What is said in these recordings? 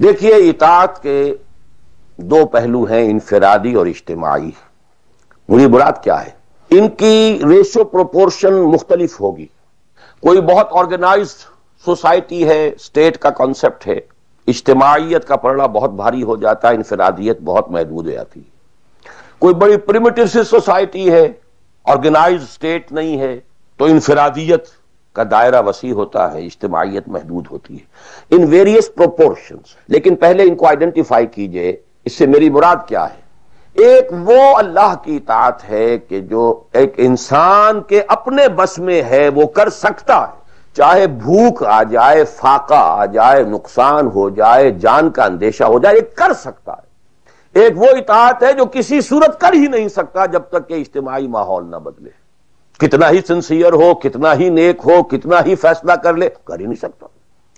देखिए, इतात के दो पहलू हैं इनफरादी और इज्तमाही मुझे बुराद क्या है? इनकी रेशो प्रोपोर्शन मुख्तलिफ़ होगी। कोई बहुत ऑर्गेनाइज सोसाइटी है स्टेट का कॉन्सेप्ट है इज्तमाहीत का पड़ना बहुत भारी हो जाता है, इनफरादियत बहुत महदूद हो जाती है। कोई बड़ी प्रिमिटिव सी सोसाइटी है ऑर्गेनाइज स्टेट नहीं है तो इनफरादियत का दायरा वसी होता है इज्तमाहीत महदूद होती है। इन वेरियस प्रोपोर्शन लेकिन पहले इनको आइडेंटिफाई कीजिए, इससे मेरी मुराद क्या है? एक वो अल्लाह की इतात है कि जो एक इंसान के अपने बस में है, वो कर सकता है। चाहे भूख आ जाए, फाका आ जाए, नुकसान हो जाए, जान का अंदेशा हो जाए कर सकता है। एक वो इतात है जो किसी सूरत कर ही नहीं सकता जब तक कि इज्तमाही माहौल ना बदले। कितना ही सिंसियर हो, कितना ही नेक हो, कितना ही फैसला कर ले, कर ही नहीं सकता।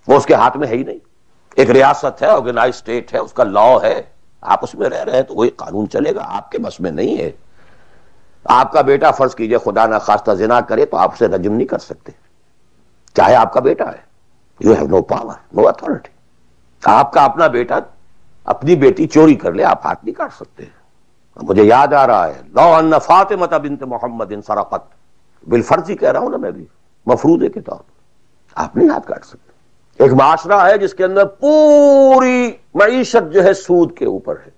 वो उसके हाथ में है ही नहीं। एक रियासत है ऑर्गेनाइज स्टेट है, उसका लॉ है। आप उसमें रह रहे हैं तो वही कानून चलेगा, आपके बस में नहीं है। आपका बेटा फ़र्ज़ कीजिए खुदा ना खास्ता जिना करे तो आप उसे रजम नहीं कर सकते। चाहे आपका बेटा है। You have no power no authority आपका अपना बेटा, अपनी बेटी चोरी कर ले, आप हाथ नहीं काट सकते। मुझे याद आ रहा है लौ अन्न फातिमत बिनत मोहम्मद इन सरकत बिलफर्जी कह रहा हूँ ना मैं भी, मफरूदे के तौर पर। आप नहीं हाथ काट सकते। एक माशरा है जिसके अंदर पूरी मीशत जो है सूद के ऊपर है।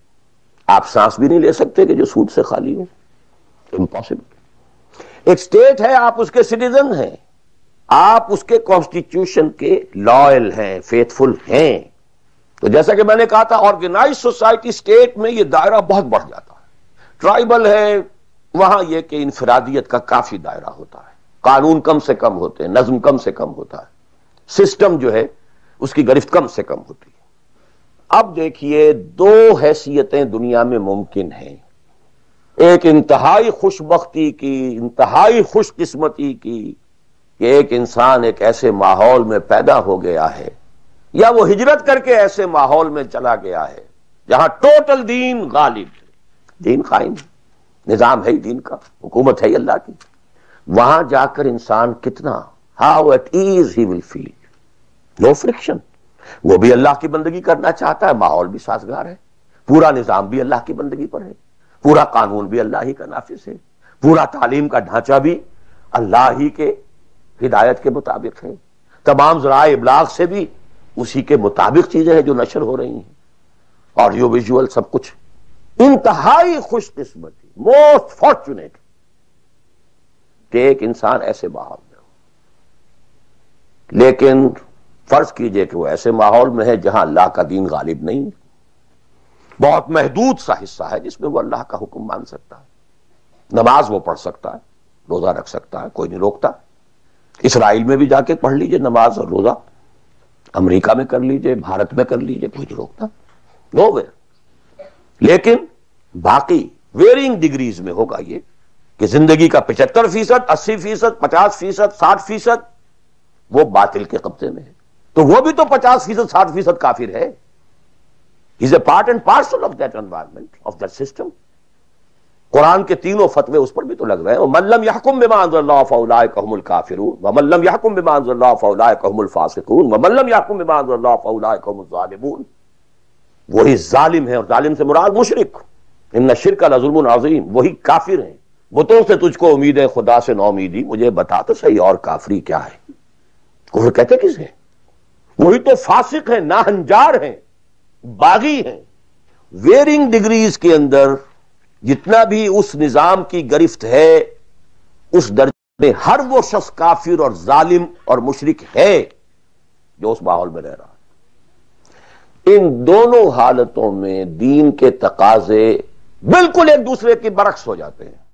आप सांस भी नहीं ले सकते कि जो सूद से खाली हो। इम्पॉसिबल एक स्टेट है, आप उसके सिटीजन हैं। आप उसके कॉन्स्टिट्यूशन के लॉयल हैं फेथफुल हैं। तो जैसा कि मैंने कहा था ऑर्गेनाइज सोसाइटी स्टेट में यह दायरा बहुत बढ़ जाता है। ट्राइबल है वहाँ यह कि इंफरादियत का काफ़ी दायरा होता है। कानून कम से कम होते हैं, नज्म कम से कम होता है। सिस्टम जो है, उसकी गिरफ्त कम से कम होती है। अब देखिए, दो हैसियतें दुनिया में मुमकिन हैं। एक इंतहाई खुशबख्ती की, इंतहाई खुशकिस्मती की कि एक इंसान एक ऐसे माहौल में पैदा हो गया है, या वो हिजरत करके ऐसे माहौल में चला गया है, जहाँ टोटल दीन गालिब है। दीन कायम निज़ाम है दीन का, हुकूमत है अल्लाह की। वहाँ जाकर इंसान कितना how at ease he will feel no friction वो भी अल्लाह की बंदगी करना चाहता है, माहौल भी साजगार है। पूरा निज़ाम भी अल्लाह की बंदगी पर है। पूरा कानून भी अल्लाह ही का नाफिस है। पूरा तालीम का ढांचा भी अल्लाह ही के हिदायत के मुताबिक है। तमाम जरा इबलाग से भी उसी के मुताबिक चीज़ें हैं जो नशर हो रही हैं। ऑडियो विजुअल सब कुछ। इंतहाई खुशकिस्मती। Most fortunate. कि एक इंसान ऐसे माहौल में हो। लेकिन फ़र्ज़ कीजिए कि वो ऐसे माहौल में है जहाँ अल्लाह का दीन गालिब नहीं बहुत महदूद सा हिस्सा है जिसमें वो अल्लाह का हुक्म मान सकता है। नमाज़ वो पढ़ सकता है, रोजा रख सकता है, कोई नहीं रोकता। इसराइल में भी जाके पढ़ लीजिए नमाज़ और रोजा। अमेरिका में कर लीजिए, भारत में कर लीजिए, कोई नहीं रोकता। नो वे लेकिन बाकी वेरिंग डिग्रीज में होगा ये, कि ज़िंदगी का पिछहत्तर फ़ीसद, अस्सी फ़ीसद, पचास फ़ीसद, साठ फ़ीसद, वो बातिल के कब्जे में है। तो वो भी तो पचास फ़ीसद, साठ फ़ीसद काफिर है। Is a part and parcel of that environment of that system Quran के तीनों फतवे उस पर भी तो लग रहे हैं। मल्लम यहकुम बिमानफिरून काफिरून। मल्लम यहकुम बिमानफिकून फासिकून। मल्लम यहकुम बिमानफिकून वही जालिम है और जालिम से मुराद मुशरक। इन शिर का नजुल्म नाजीम वही काफिर हैं। बुतों से तुझको उम्मीद है, खुदा से नौमीदी मुझे बता तो सही, और काफरी क्या है? कुफर कहते किसे? वही तो फासिक है, नाहंजार है, बागी है। वेरिंग डिग्रीज के अंदर, जितना भी उस निज़ाम की गिरफ्त है, उस दर्जे में हर वो शख्स काफिर और जालिम और मुशरक है, जो उस माहौल में रह रहा है। इन दोनों हालतों में दीन के तकाजे बिल्कुल एक दूसरे के बरक्स हो जाते हैं।